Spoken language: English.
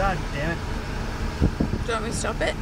God damn it. Do you want me to stop it?